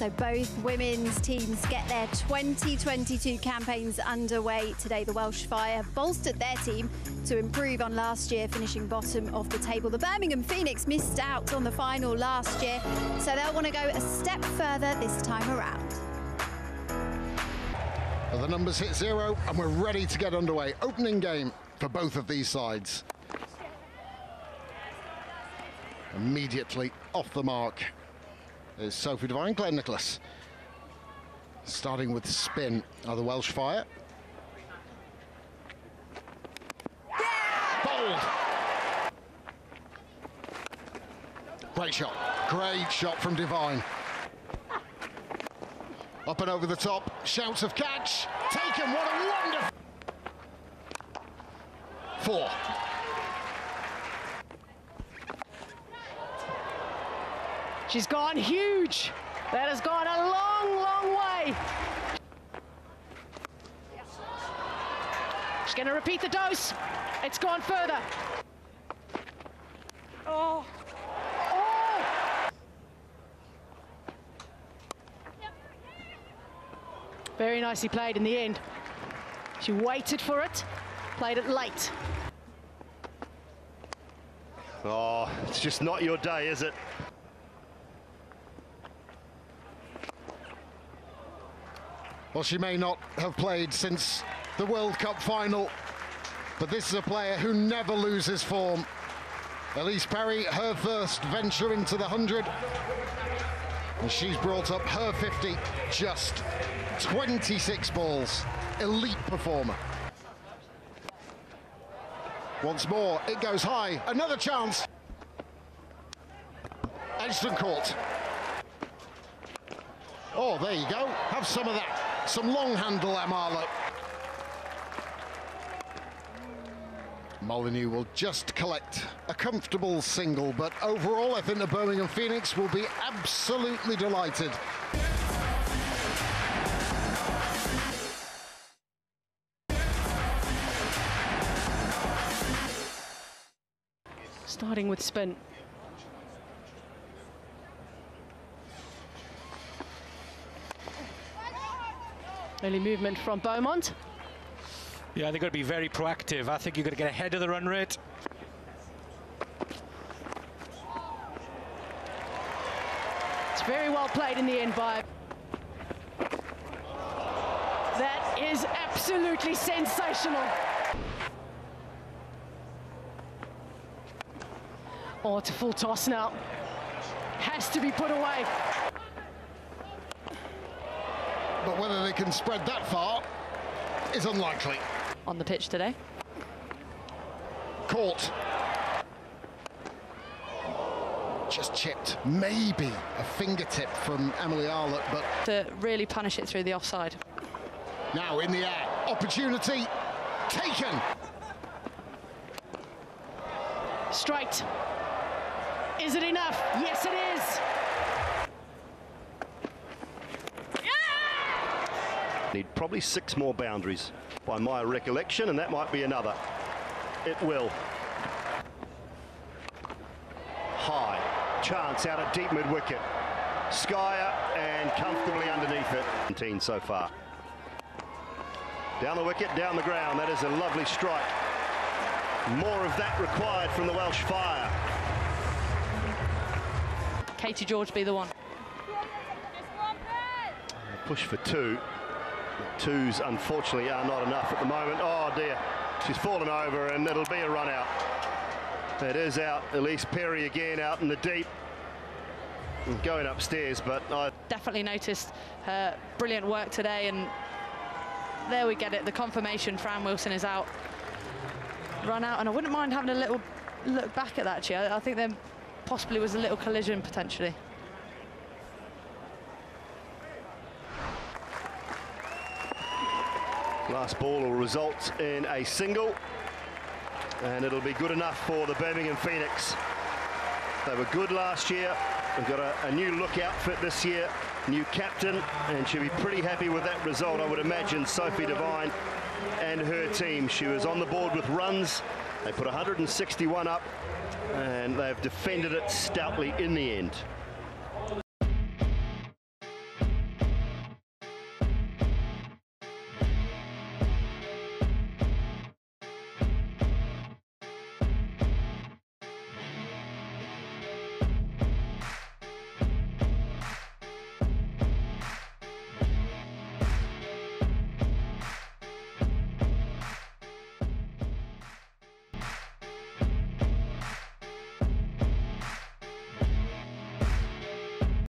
So both women's teams get their 2022 campaigns underway today. The Welsh Fire bolstered their team to improve on last year, finishing bottom of the table. The Birmingham Phoenix missed out on the final last year, so they'll want to go a step further this time around. The numbers hit zero and we're ready to get underway. Opening game for both of these sides. Immediately off the mark is Sophie Devine, Glenn Nicholas. Starting with spin are the Welsh Fire. Great shot. Great shot from Devine. Up and over the top. Shouts of catch. Taken. What a wonderful. Four. She's gone huge. That has gone a long, long way. She's going to repeat the dose. It's gone further. Oh. Oh. Very nicely played in the end. She waited for it, played it late. Oh, it's just not your day, is it? Well, she may not have played since the World Cup final, but this is a player who never loses form. Ellyse Perry, her first venture into the 100, and she's brought up her 50, just 26 balls. Elite performer. Once more, it goes high. Another chance. Edgton Court. Oh, there you go. Have some of that. Some long handle, Amala. Molineux will just collect a comfortable single, but overall, I think the Birmingham Phoenix will be absolutely delighted. Starting with spin. Early movement from Beaumont. Yeah, they've got to be very proactive. I think you've got to get ahead of the run rate. It's very well played in the end by. That is absolutely sensational. Oh, it's a full toss now. Has to be put away. But whether they can spread that far is unlikely. On the pitch today. Caught. Just chipped. Maybe a fingertip from Emily Arlott, but... To really punish it through the offside. Now in the air. Opportunity taken. Straight. Is it enough? Yes, it is. Need probably six more boundaries by my recollection, and that might be another. It will. High. Chance out at deep mid-wicket. Skyer and comfortably underneath it. 17 so far. Down the wicket, down the ground. That is a lovely strike. More of that required from the Welsh Fire. Katie George be the one. Push for two. Twos, unfortunately, are not enough at the moment. Oh, dear. She's fallen over, and it'll be a run out. It is out. Ellyse Perry again out in the deep. Going upstairs, but I... Definitely noticed her brilliant work today, and there we get it. The confirmation, Fran Wilson is out. Run out, and I wouldn't mind having a little look back at that, actually. I, I think there possibly was a little collision, potentially. Last ball will result in a single, and it'll be good enough for the Birmingham Phoenix. They were good last year. They've got a, a new look outfit this year, new captain, and she'll be pretty happy with that result, I would imagine, Sophie Devine and her team. She was on the board with runs. They put 161 up, and they've defended it stoutly in the end.